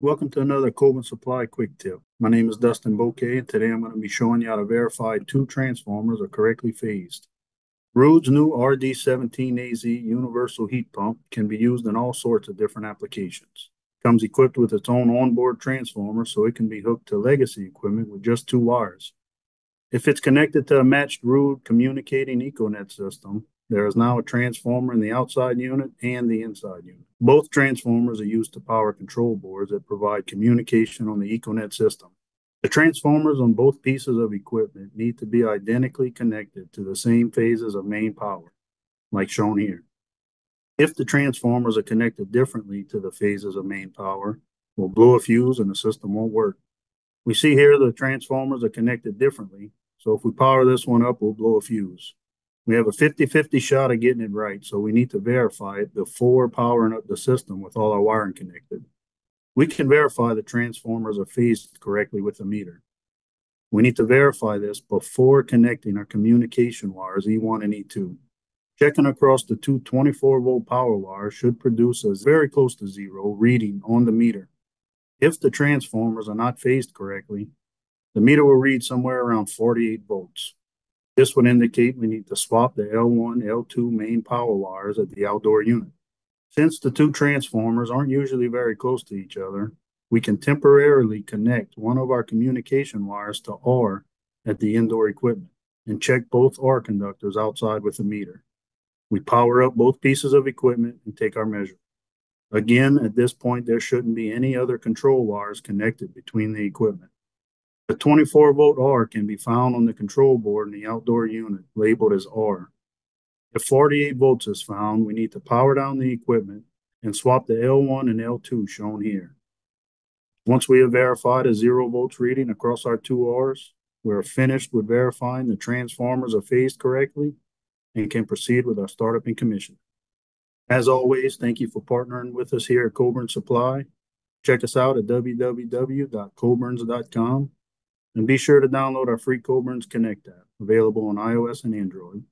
Welcome to another Coburn Supply Quick Tip. My name is Dustin Bouquet, and today I'm going to be showing you how to verify two transformers are correctly phased. Ruud's new RD17AZ universal heat pump can be used in all sorts of different applications. It comes equipped with its own onboard transformer so it can be hooked to legacy equipment with just two wires. If it's connected to a matched Ruud communicating EcoNet system, there is now a transformer in the outside unit and the inside unit. Both transformers are used to power control boards that provide communication on the EcoNet system. The transformers on both pieces of equipment need to be identically connected to the same phases of main power, like shown here. If the transformers are connected differently to the phases of main power, we'll blow a fuse and the system won't work. We see here the transformers are connected differently, so if we power this one up, we'll blow a fuse. We have a 50-50 shot of getting it right, so we need to verify it before powering up the system with all our wiring connected. We can verify the transformers are phased correctly with the meter. We need to verify this before connecting our communication wires E1 and E2. Checking across the two 24-volt power wires should produce a very close to zero reading on the meter. If the transformers are not phased correctly, the meter will read somewhere around 48 volts. This would indicate we need to swap the L1, L2 main power wires at the outdoor unit. Since the two transformers aren't usually very close to each other, we can temporarily connect one of our communication wires to R at the indoor equipment and check both R conductors outside with a meter. We power up both pieces of equipment and take our measure. Again, at this point, there shouldn't be any other control wires connected between the equipment. The 24 volt R can be found on the control board in the outdoor unit labeled as R. If 48 volts is found, we need to power down the equipment and swap the L1 and L2 shown here. Once we have verified a zero volts reading across our two Rs, we are finished with verifying the transformers are phased correctly and can proceed with our startup and commission. As always, thank you for partnering with us here at Coburn Supply. Check us out at www.coburns.com and be sure to download our free Coburn's Connect app, available on iOS and Android.